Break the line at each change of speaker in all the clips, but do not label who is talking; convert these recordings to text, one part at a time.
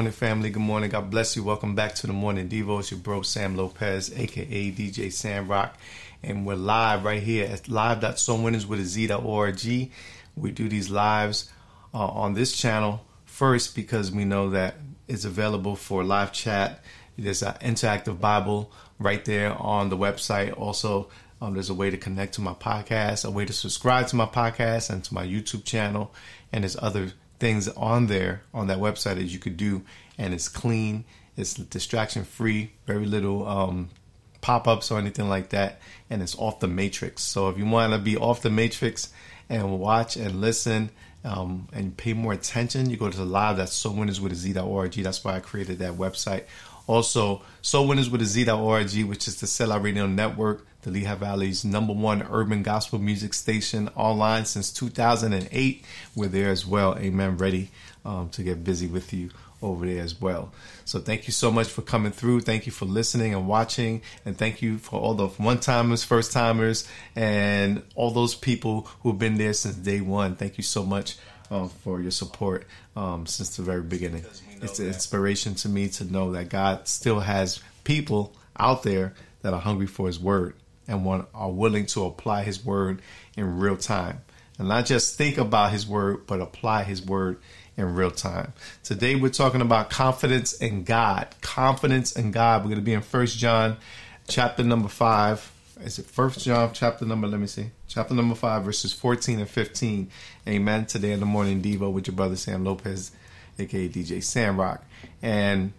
morning, family. Good morning. God bless you. Welcome back to the Morning Devo. It's your bro, Sam Lopez, aka DJ Samrock. And we're live right here at live.soulwinnerswithaz.org. We do these lives uh, on this channel first because we know that it's available for live chat. There's an interactive Bible right there on the website. Also, um, there's a way to connect to my podcast, a way to subscribe to my podcast and to my YouTube channel. And there's other things on there on that website that you could do. And it's clean, it's distraction free, very little um, pop ups or anything like that. And it's off the matrix. So if you want to be off the matrix and watch and listen, um, and pay more attention, you go to the live. That's soulwinnerswithaz.org. That's why I created that website. Also, soulwinnerswithaz.org, which is the Selah Radio Network, the Lehigh Valley's number one urban gospel music station online since 2008. We're there as well. Amen. Ready um, to get busy with you over there as well. So thank you so much for coming through. Thank you for listening and watching. And thank you for all the one timers, first timers, and all those people who've been there since day one. Thank you so much uh, for your support um, since the very beginning. It's an inspiration to me to know that God still has people out there that are hungry for His word and want, are willing to apply His word in real time. And not just think about His word, but apply His word in real time. Today we're talking about confidence in God. Confidence in God. We're going to be in First John chapter number 5. Is it First John chapter number, let me see. Chapter number 5 verses 14 and 15. Amen. Today in the morning Devo with your brother Sam Lopez aka DJ Samrock. And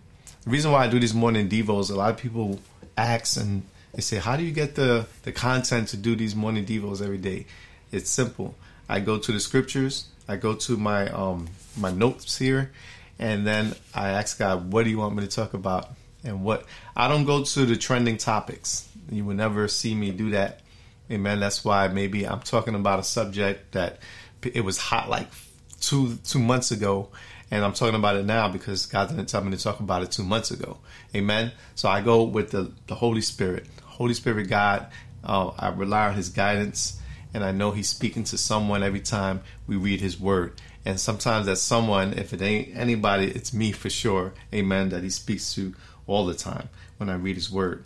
the reason why I do these morning devos, a lot of people ask and they say, "How do you get the the content to do these morning devos every day?" It's simple. I go to the scriptures. I go to my um my notes here, and then I ask God, "What do you want me to talk about?" And what I don't go to the trending topics. You will never see me do that. Amen. That's why maybe I'm talking about a subject that it was hot like two two months ago, and I'm talking about it now because God didn't tell me to talk about it two months ago. Amen. So I go with the the Holy Spirit, Holy Spirit God. Uh, I rely on His guidance, and I know He's speaking to someone every time we read His Word. And sometimes that someone, if it ain't anybody, it's me for sure. Amen. That He speaks to all the time when I read His Word.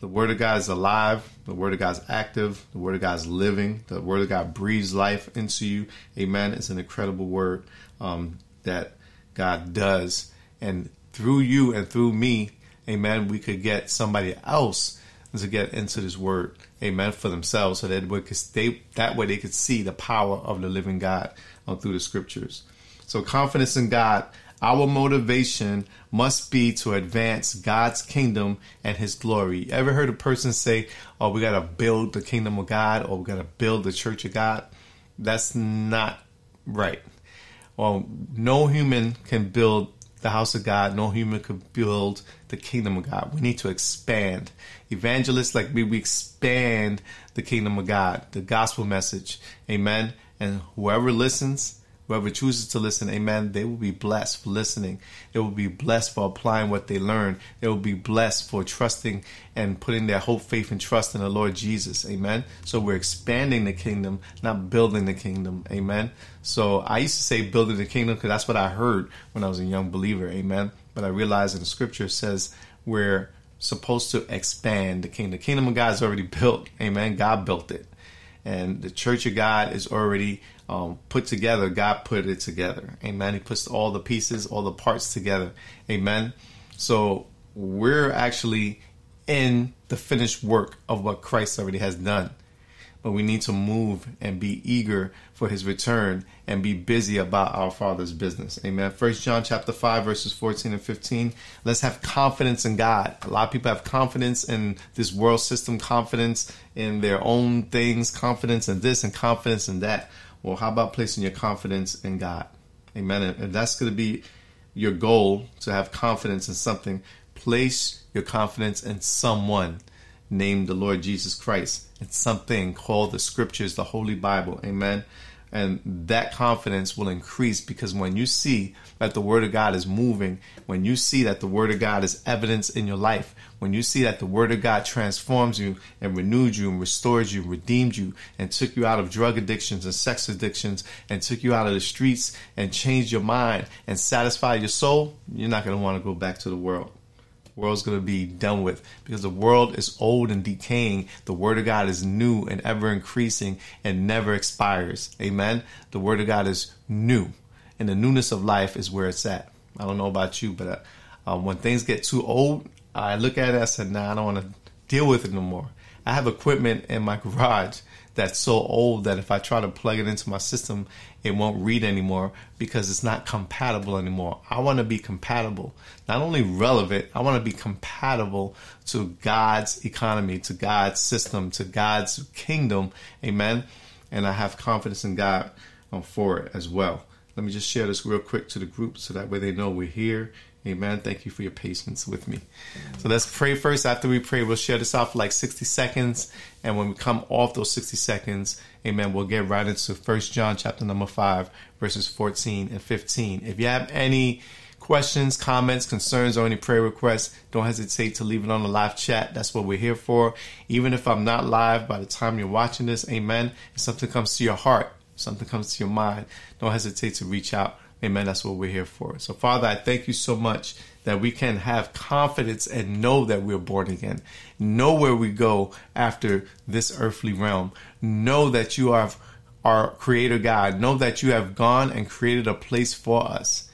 The Word of God is alive. The Word of God is active. The Word of God is living. The Word of God breathes life into you. Amen. It's an incredible Word um, that God does. And through you and through me, amen, we could get somebody else to get into this Word. Amen. For themselves so that, they, that way they could see the power of the living God uh, through the Scriptures. So confidence in God our motivation must be to advance God's kingdom and his glory. Ever heard a person say, Oh, we got to build the kingdom of God or we got to build the church of God? That's not right. Well, no human can build the house of God. No human could build the kingdom of God. We need to expand. Evangelists like me, we expand the kingdom of God, the gospel message. Amen. And whoever listens, Whoever chooses to listen, amen, they will be blessed for listening. They will be blessed for applying what they learn. They will be blessed for trusting and putting their hope, faith, and trust in the Lord Jesus. Amen. So we're expanding the kingdom, not building the kingdom. Amen. So I used to say building the kingdom because that's what I heard when I was a young believer. Amen. But I realized in the scripture says we're supposed to expand the kingdom. The kingdom of God is already built. Amen. God built it. And the church of God is already um, put together, God put it together. Amen. He puts all the pieces, all the parts together. Amen. So we're actually in the finished work of what Christ already has done. But we need to move and be eager for his return and be busy about our Father's business. Amen. First John chapter 5 verses 14 and 15. Let's have confidence in God. A lot of people have confidence in this world system, confidence in their own things, confidence in this and confidence in that. Well, how about placing your confidence in God? Amen. And that's going to be your goal to have confidence in something. Place your confidence in someone named the Lord Jesus Christ. It's something called the scriptures, the Holy Bible. Amen. And that confidence will increase because when you see that the Word of God is moving, when you see that the Word of God is evidence in your life, when you see that the Word of God transforms you and renewed you and restored you, redeemed you, and took you out of drug addictions and sex addictions, and took you out of the streets and changed your mind and satisfied your soul, you're not going to want to go back to the world world's going to be done with because the world is old and decaying. The word of God is new and ever increasing and never expires. Amen. The word of God is new and the newness of life is where it's at. I don't know about you, but uh, uh when things get too old, I look at it and I said, nah, I don't want to deal with it no more. I have equipment in my garage that's so old that if I try to plug it into my system, it won't read anymore because it's not compatible anymore. I want to be compatible, not only relevant, I want to be compatible to God's economy, to God's system, to God's kingdom. Amen. And I have confidence in God um, for it as well. Let me just share this real quick to the group so that way they know we're here Amen. Thank you for your patience with me. So let's pray first. After we pray, we'll share this out for like 60 seconds. And when we come off those 60 seconds, amen, we'll get right into First John chapter number 5, verses 14 and 15. If you have any questions, comments, concerns, or any prayer requests, don't hesitate to leave it on the live chat. That's what we're here for. Even if I'm not live by the time you're watching this, amen, if something comes to your heart, something comes to your mind, don't hesitate to reach out Amen. That's what we're here for. So, Father, I thank you so much that we can have confidence and know that we're born again. Know where we go after this earthly realm. Know that you are our creator God. Know that you have gone and created a place for us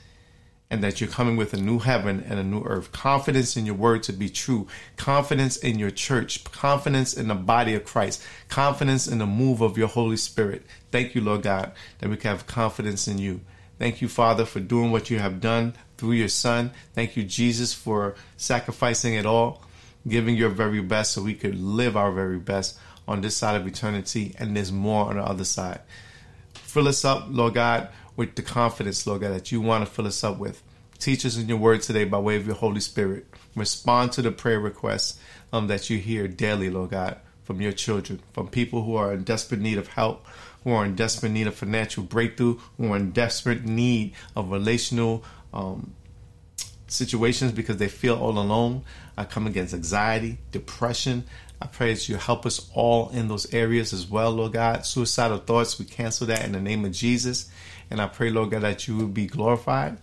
and that you're coming with a new heaven and a new earth. Confidence in your word to be true. Confidence in your church. Confidence in the body of Christ. Confidence in the move of your Holy Spirit. Thank you, Lord God, that we can have confidence in you. Thank you, Father, for doing what you have done through your Son. Thank you, Jesus, for sacrificing it all, giving your very best so we could live our very best on this side of eternity, and there's more on the other side. Fill us up, Lord God, with the confidence, Lord God, that you want to fill us up with. Teach us in your word today by way of your Holy Spirit. Respond to the prayer requests um, that you hear daily, Lord God, from your children, from people who are in desperate need of help, who are in desperate need of financial breakthrough, who are in desperate need of relational um, situations because they feel all alone. I come against anxiety, depression. I pray that you help us all in those areas as well, Lord God. Suicidal thoughts, we cancel that in the name of Jesus. And I pray, Lord God, that you will be glorified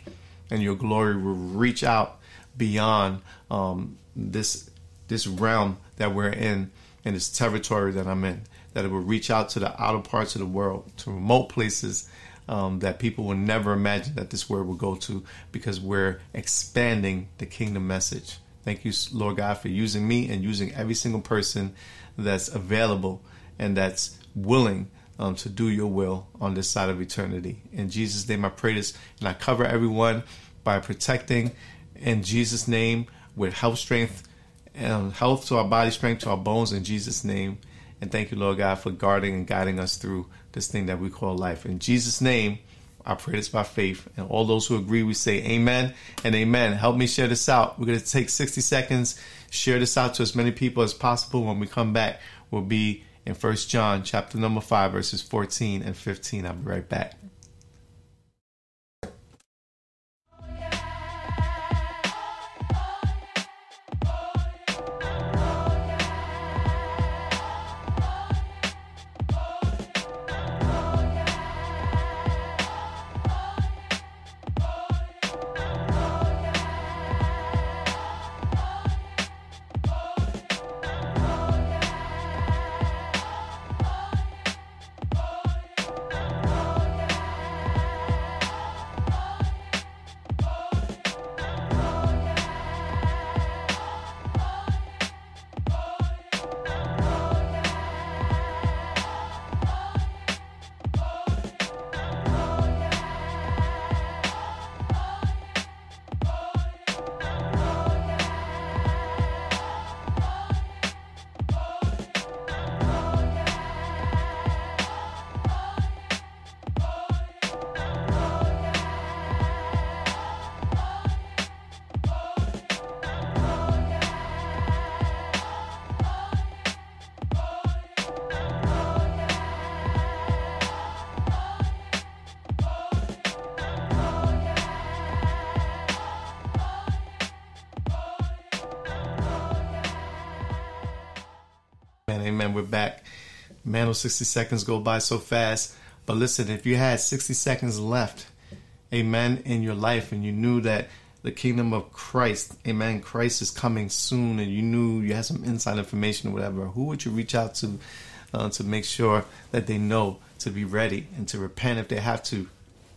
and your glory will reach out beyond um, this this realm that we're in and this territory that I'm in that it will reach out to the outer parts of the world, to remote places um, that people will never imagine that this word will go to because we're expanding the kingdom message. Thank you, Lord God, for using me and using every single person that's available and that's willing um, to do your will on this side of eternity. In Jesus' name, I pray this and I cover everyone by protecting in Jesus' name with health, strength, and health to our body, strength to our bones in Jesus' name. And thank you, Lord God, for guarding and guiding us through this thing that we call life. In Jesus' name, I pray this by faith. And all those who agree, we say amen and amen. Help me share this out. We're going to take 60 seconds, share this out to as many people as possible. When we come back, we'll be in First John chapter number 5, verses 14 and 15. I'll be right back. Amen. We're back. Man, those 60 seconds go by so fast. But listen, if you had 60 seconds left, amen, in your life, and you knew that the kingdom of Christ, amen, Christ is coming soon, and you knew you had some inside information or whatever, who would you reach out to uh, to make sure that they know to be ready and to repent if they have to?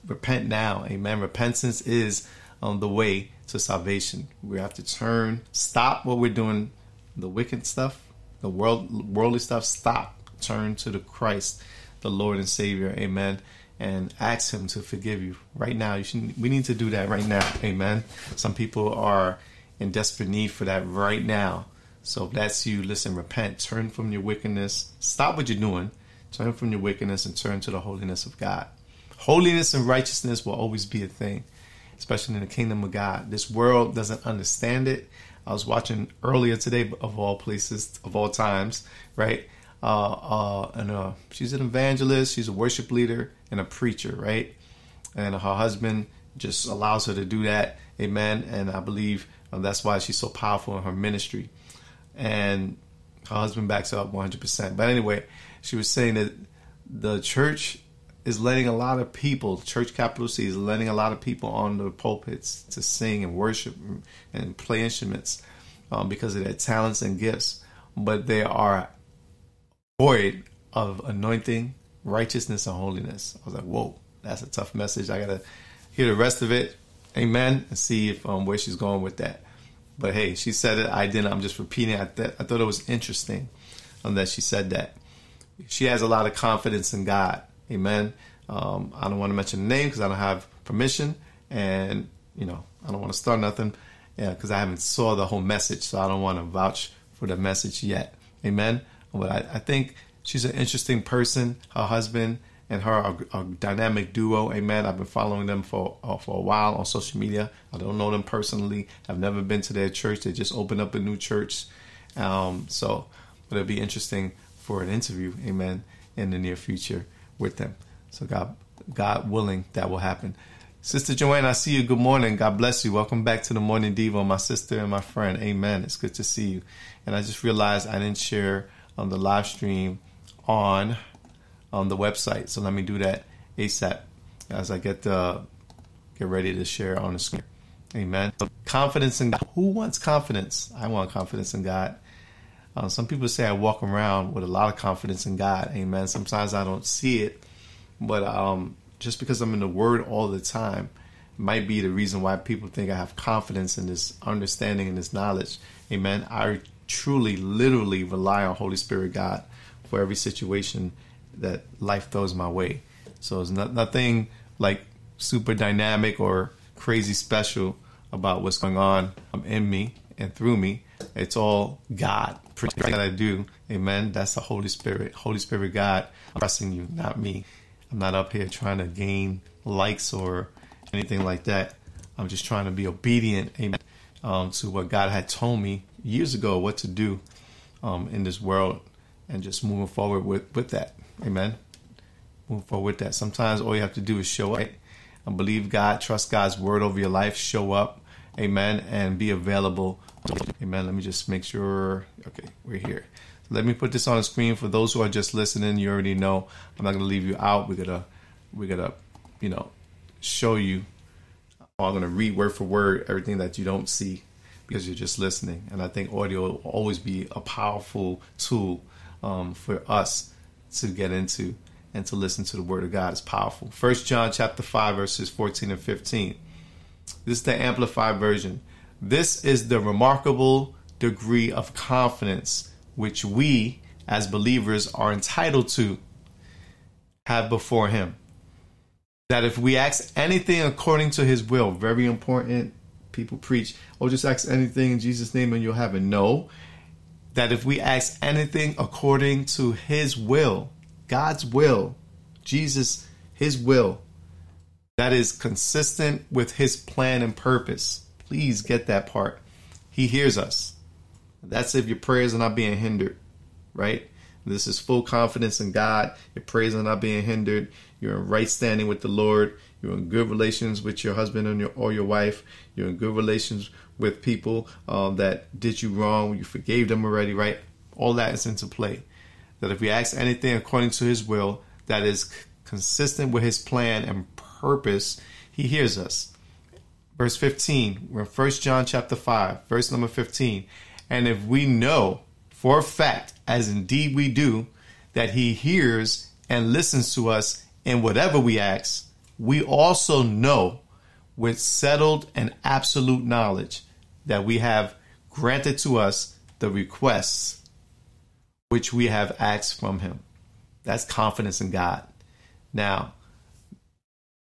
Repent now, amen. Repentance is um, the way to salvation. We have to turn, stop what we're doing, the wicked stuff, the world, worldly stuff, stop, turn to the Christ the Lord and Savior, amen, and ask Him to forgive you right now. You should, we need to do that right now, amen. Some people are in desperate need for that right now. So if that's you, listen, repent, turn from your wickedness, stop what you're doing, turn from your wickedness, and turn to the holiness of God. Holiness and righteousness will always be a thing, especially in the kingdom of God. This world doesn't understand it. I was watching earlier today, of all places, of all times, right? uh, uh, and uh, she's an evangelist, she's a worship leader, and a preacher, right? And her husband just allows her to do that, amen. And I believe uh, that's why she's so powerful in her ministry. And her husband backs her up 100%. But anyway, she was saying that the church is letting a lot of people, church capital C is letting a lot of people on the pulpits to sing and worship and play instruments um, because of their talents and gifts. But they are void of anointing, righteousness, and holiness. I was like, whoa, that's a tough message. I gotta hear the rest of it, amen, and see if um, where she's going with that. But hey, she said it. I didn't. I'm just repeating. I, th- I thought it was interesting um, that she said that. She has a lot of confidence in God. Amen. Um, I don't want to mention the name because I don't have permission, and you know I don't want to start nothing because yeah, I haven't saw the whole message, so I don't want to vouch for the message yet. Amen. But I, I think she's an interesting person. Her husband and her are a dynamic duo. Amen. I've been following them for uh, for a while on social media. I don't know them personally. I've never been to their church. They just opened up a new church. Um, so, but it'll be interesting for an interview. Amen. In the near future with them. So God, God willing, that will happen. Sister Joanne, I see you. Good morning. God bless you. Welcome back to the Morning Devo, my sister and my friend. Amen. It's good to see you. And I just realized I didn't share on the live stream on on the website. So let me do that ASAP as I get the get ready to share on the screen. Amen. Confidence in God. Who wants confidence? I want confidence in God. Uh, some people say I walk around with a lot of confidence in God. Amen. Sometimes I don't see it, but um, just because I'm in the Word all the time might be the reason why people think I have confidence in this understanding and this knowledge. Amen. I truly, literally rely on Holy Spirit God for every situation that life throws my way. So it's not, nothing like super dynamic or crazy special about what's going on in me and through me. It's all God. Everything that I do, amen. That's the Holy Spirit. Holy Spirit God I'm pressing you, not me. I'm not up here trying to gain likes or anything like that. I'm just trying to be obedient, amen, um, to what God had told me years ago what to do um, in this world and just moving forward with, with that. Amen. Move forward with that. Sometimes all you have to do is show up and believe God, trust God's word over your life, show up. Amen. And be available. Amen. Let me just make sure. Okay, we're here. Let me put this on the screen for those who are just listening. You already know I'm not to leave you out. We're gonna we're gonna you know show you. I'm going to read word for word everything that you don't see because you're just listening. And I think audio will always be a powerful tool um, for us to get into and to listen to the word of God is powerful. First John chapter 5 verses 14 and 15. This is the amplified version. This is the remarkable degree of confidence which we as believers are entitled to have before him. That if we ask anything according to his will, very important people preach, oh, just ask anything in Jesus' name and you'll have it. No. That if we ask anything according to His will, God's will, Jesus, His will, that is consistent with His plan and purpose. Please get that part. He hears us. That's if your prayers are not being hindered, right? This is full confidence in God. Your prayers are not being hindered. You're in right standing with the Lord. You're in good relations with your husband and your, or your wife. You're in good relations with people um, that did you wrong. You forgave them already, right? All that is into play. that if we ask anything according to his will that is consistent with his plan and purpose, he hears us. Verse 15, we're in 1 John chapter 5, verse number 15. And if we know for a fact, as indeed we do, that he hears and listens to us in whatever we ask, we also know with settled and absolute knowledge that we have granted to us the requests which we have asked from him. That's confidence in God. Now,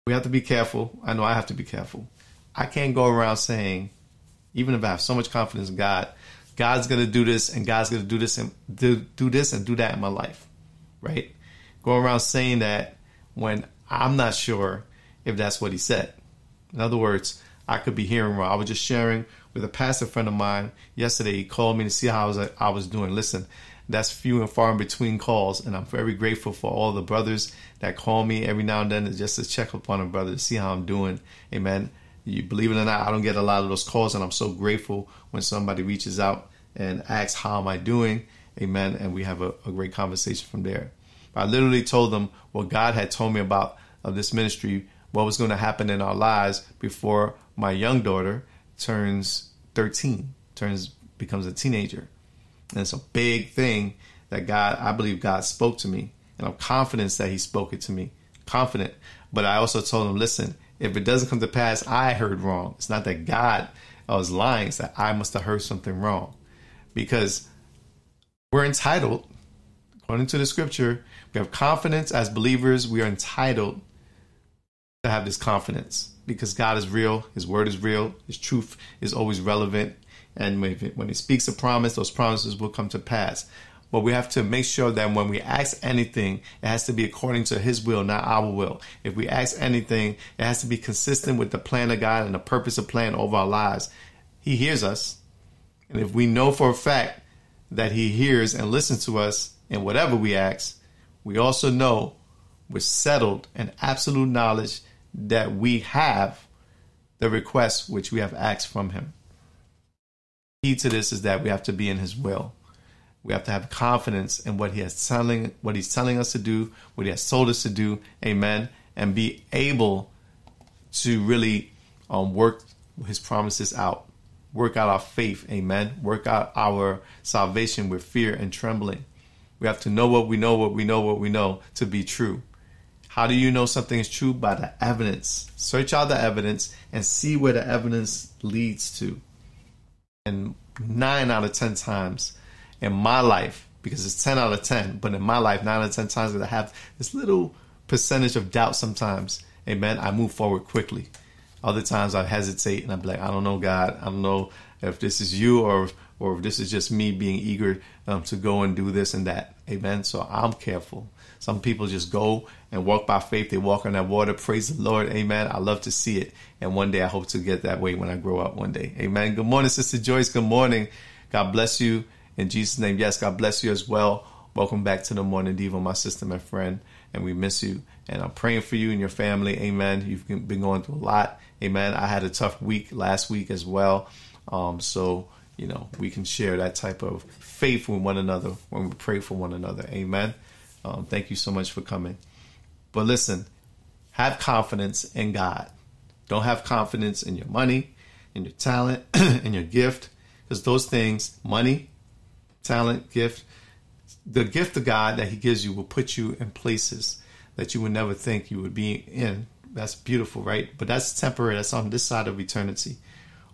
we have to be careful. I know I have to be careful. I can't go around saying, even if I have so much confidence in God, God's going to do this and God's going to do this and do, do this and do that in my life, right? Going around saying that when I'm not sure if that's what he said. In other words, I could be hearing wrong. I was just sharing with a pastor friend of mine yesterday. He called me to see how I was, I was doing. Listen, that's few and far in between calls, and I'm very grateful for all the brothers that call me every now and then just to check up on a brother to see how I'm doing. Amen. You believe it or not, I don't get a lot of those calls, and I'm so grateful when somebody reaches out and asks how am I doing. Amen. And we have a, a great conversation from there. I literally told them what God had told me about of this ministry, what was going to happen in our lives before my young daughter turns 13, turns becomes a teenager. And it's a big thing that God, I believe God spoke to me. And I'm confident that He spoke it to me. Confident. But I also told him, listen, if it doesn't come to pass, I heard wrong. It's not that God was lying, it's that I must have heard something wrong. Because we're entitled, according to the scripture, we have confidence as believers, we are entitled to have this confidence because God is real, His word is real, His truth is always relevant. And when He speaks a promise, those promises will come to pass. But we have to make sure that when we ask anything, it has to be according to His will, not our will. If we ask anything, it has to be consistent with the plan of God and the purpose of plan over our lives. He hears us. And if we know for a fact that He hears and listens to us in whatever we ask, we also know with settled and absolute knowledge that we have the request which we have asked from him. Key to this is that we have to be in his will. We have to have confidence in what he has telling what he's telling us to do, what he has told us to do, amen, and be able to really um, work his promises out. Work out our faith, amen. Work out our salvation with fear and trembling. We have to know what we know, what we know, what we know to be true. How do you know something is true? By the evidence. Search out the evidence and see where the evidence leads to. And nine out of 10 times in my life, because it's 10 out of 10, but in my life, nine out of 10 times that I have this little percentage of doubt sometimes, amen, I move forward quickly. Other times I hesitate and I'm like, I don't know, God. I don't know if this is you or or if this is just me being eager um, to go and do this and that. Amen. So I'm careful. Some people just go and walk by faith. They walk on that water. Praise the Lord. Amen. I love to see it. And one day I hope to get that way when I grow up one day. Amen. Good morning, Sister Joyce. Good morning. God bless you. In Jesus' name, yes, God bless you as well. Welcome back to the Morning Devo, my sister, my friend. And we miss you. And I'm praying for you and your family. Amen. You've been going through a lot. Amen. I had a tough week last week as well. Um, so, you know, we can share that type of faith with one another when we pray for one another. Amen. Um, thank you so much for coming. But listen, have confidence in God. Don't have confidence in your money, in your talent, in your gift, because those things, money, talent, gift, the gift of God that He gives you will put you in places that you would never think you would be in. That's beautiful, right? But that's temporary. That's on this side of eternity.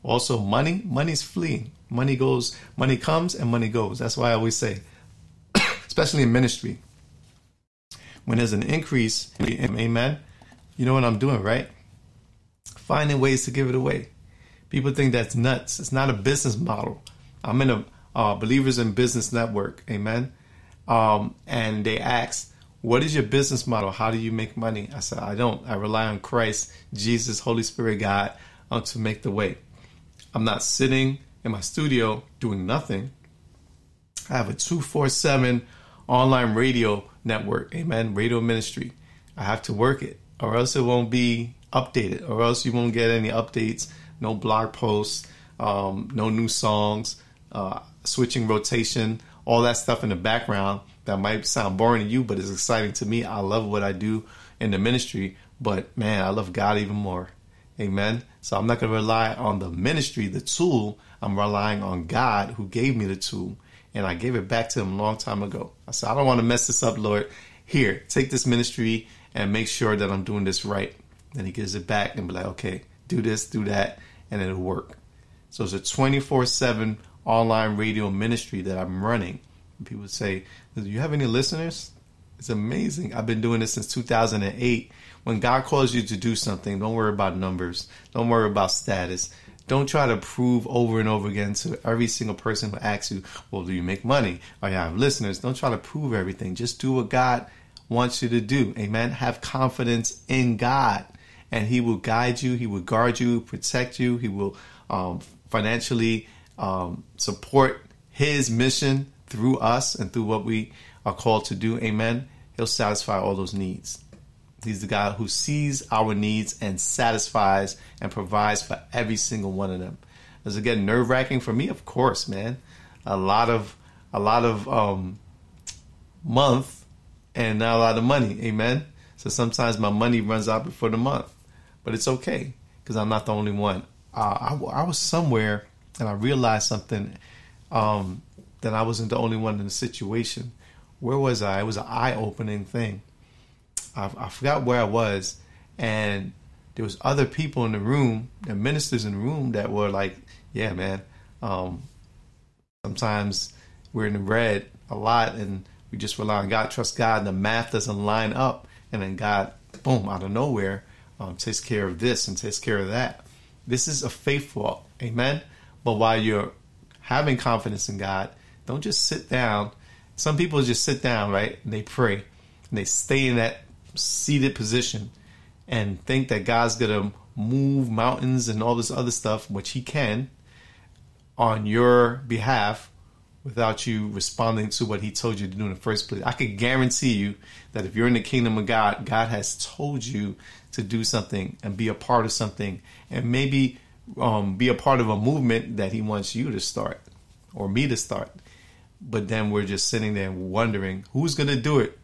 Also, money, money's fleeing. Money goes, money comes and money goes. That's why I always say, especially in ministry, when there's an increase, amen, you know what I'm doing, right? Finding ways to give it away. People think that's nuts. It's not a business model. I'm in a uh, Believers in Business Network, amen. Um, and they ask, What is your business model? How do you make money? I said, I don't. I rely on Christ, Jesus, Holy Spirit, God uh, to make the way. I'm not sitting in my studio doing nothing. I have a 247 online radio network, amen, radio ministry. I have to work it, or else it won't be updated, or else you won't get any updates, no blog posts, um, no new songs, uh, switching rotation all that stuff in the background that might sound boring to you, but it's exciting to me. I love what I do in the ministry, but man, I love God even more. Amen. So I'm not going to rely on the ministry, the tool. I'm relying on God who gave me the tool. And I gave it back to him a long time ago. I said, I don't want to mess this up, Lord. Here, take this ministry and make sure that I'm doing this right. Then he gives it back and be like, okay, do this, do that, and it'll work. So it's a 24 7 online radio ministry that I'm running. People say, Do you have any listeners? It's amazing. I've been doing this since 2008. When God calls you to do something, don't worry about numbers, don't worry about status. Don't try to prove over and over again to every single person who asks you, Well, do you make money? Or you have listeners? Don't try to prove everything. Just do what God wants you to do. Amen. Have confidence in God, and He will guide you, He will guard you, protect you, He will um, financially um, support His mission through us and through what we are called to do. Amen. He'll satisfy all those needs. He's the God who sees our needs and satisfies and provides for every single one of them. Does it get nerve wracking for me? Of course, man. A lot of a lot of um, month and not a lot of money. Amen. So sometimes my money runs out before the month, but it's okay because I'm not the only one. Uh, I, I was somewhere and I realized something um, that I wasn't the only one in the situation. Where was I? It was an eye opening thing. I, I, forgot where I was, and there was other people in the room, the ministers in the room that were like, "Yeah, man. Um, sometimes we're in the red a lot, and we just rely on God, trust God, and the math doesn't line up, and then God, boom, out of nowhere, um, takes care of this and takes care of that. This is a faith walk, amen. But while you're having confidence in God, don't just sit down. Some people just sit down, right? And they pray and they stay in that seated position and think that God's going to move mountains and all this other stuff, which He can, on your behalf without you responding to what He told you to do in the first place. I could guarantee you that if you're in the kingdom of God, God has told you to do something and be a part of something and maybe um, be a part of a movement that He wants you to start or me to start. But then we're just sitting there wondering who's going to do it.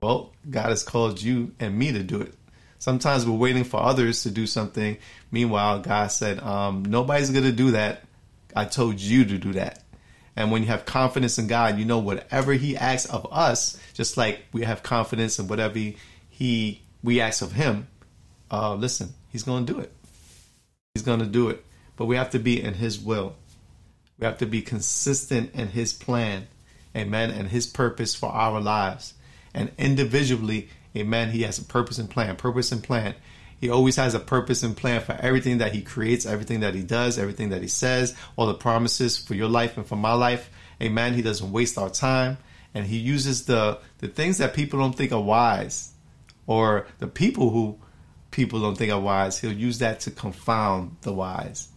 Well, God has called you and me to do it. Sometimes we're waiting for others to do something. Meanwhile, God said, um, nobody's going to do that. I told you to do that. And when you have confidence in God, you know whatever He asks of us, just like we have confidence in whatever He we ask of Him. Uh, listen, He's going to do it. He's going to do it. But we have to be in His will. We have to be consistent in His plan, amen, and His purpose for our lives. And individually, amen, He has a purpose and plan. Purpose and plan. He always has a purpose and plan for everything that He creates, everything that He does, everything that He says, all the promises for your life and for my life. Amen. He doesn't waste our time. And He uses the, the things that people don't think are wise or the people who people don't think are wise. He'll use that to confound the wise.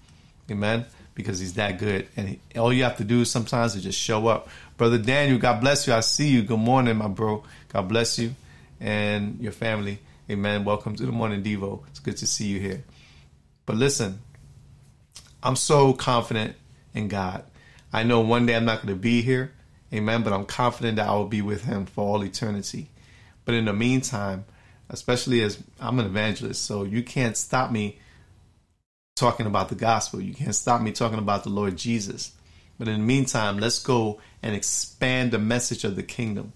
Amen because he's that good. And he, all you have to do sometimes is just show up. Brother Daniel, God bless you. I see you. Good morning, my bro. God bless you and your family. Amen. Welcome to the morning Devo. It's good to see you here. But listen, I'm so confident in God. I know one day I'm not going to be here. Amen. But I'm confident that I will be with him for all eternity. But in the meantime, especially as I'm an evangelist, so you can't stop me talking about the gospel. You can't stop me talking about the Lord Jesus. But in the meantime, let's go and expand the message of the kingdom.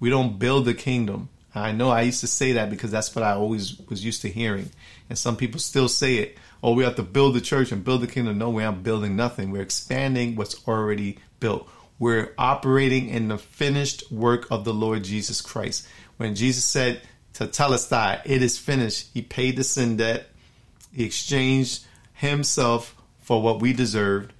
We don't build the kingdom. I know I used to say that because that's what I always was used to hearing. And some people still say it. Oh, we have to build the church and build the kingdom. No, we aren't building nothing. We're expanding what's already built. We're operating in the finished work of the Lord Jesus Christ. When Jesus said Tetelestai, it is finished, he paid the sin debt, he exchanged himself for what we deserved,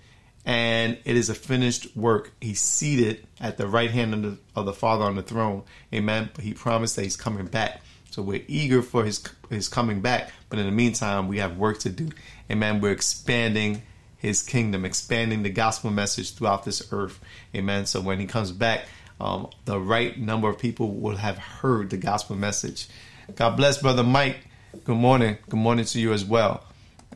and it is a finished work. He's seated at the right hand of the, of the Father on the throne. Amen. But he promised that he's coming back. So we're eager for his his coming back. But in the meantime, we have work to do. Amen. We're expanding his kingdom, expanding the gospel message throughout this earth. Amen. So when he comes back, um, the right number of people will have heard the gospel message. God bless, Brother Mike. Good morning. Good morning to you as well.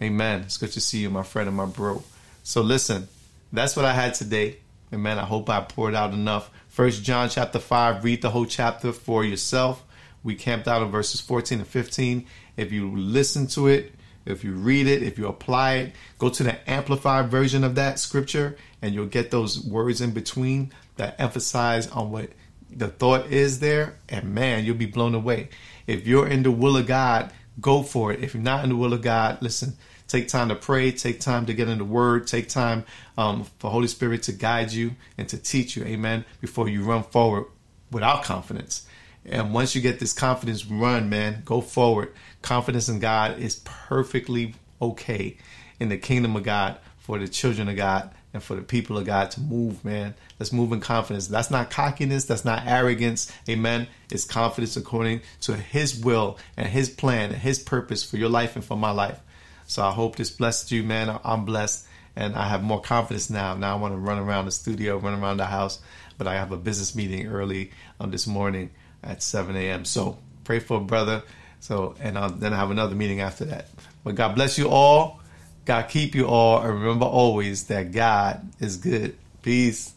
Amen. It's good to see you, my friend and my bro. So listen, that's what I had today. Amen. I hope I poured out enough. First John chapter 5, read the whole chapter for yourself. We camped out on verses 14 and 15. If you listen to it, if you read it, if you apply it, go to the amplified version of that scripture and you'll get those words in between that emphasize on what the thought is there. And man, you'll be blown away. If you're in the will of God, go for it. If you're not in the will of God, listen, take time to pray, take time to get in the word, take time um, for Holy Spirit to guide you and to teach you. Amen. Before you run forward without confidence. And once you get this confidence, run, man. Go forward. Confidence in God is perfectly okay in the kingdom of God for the children of God and for the people of God to move, man. Let's move in confidence. That's not cockiness. That's not arrogance. Amen. It's confidence according to His will and His plan and His purpose for your life and for my life. So I hope this blessed you, man. I'm blessed and I have more confidence now. Now I want to run around the studio, run around the house, but I have a business meeting early on this morning at 7 a.m. So pray for a brother. So, and I'll, then I have another meeting after that. But God bless you all. God keep you all. And remember always that God is good. Peace.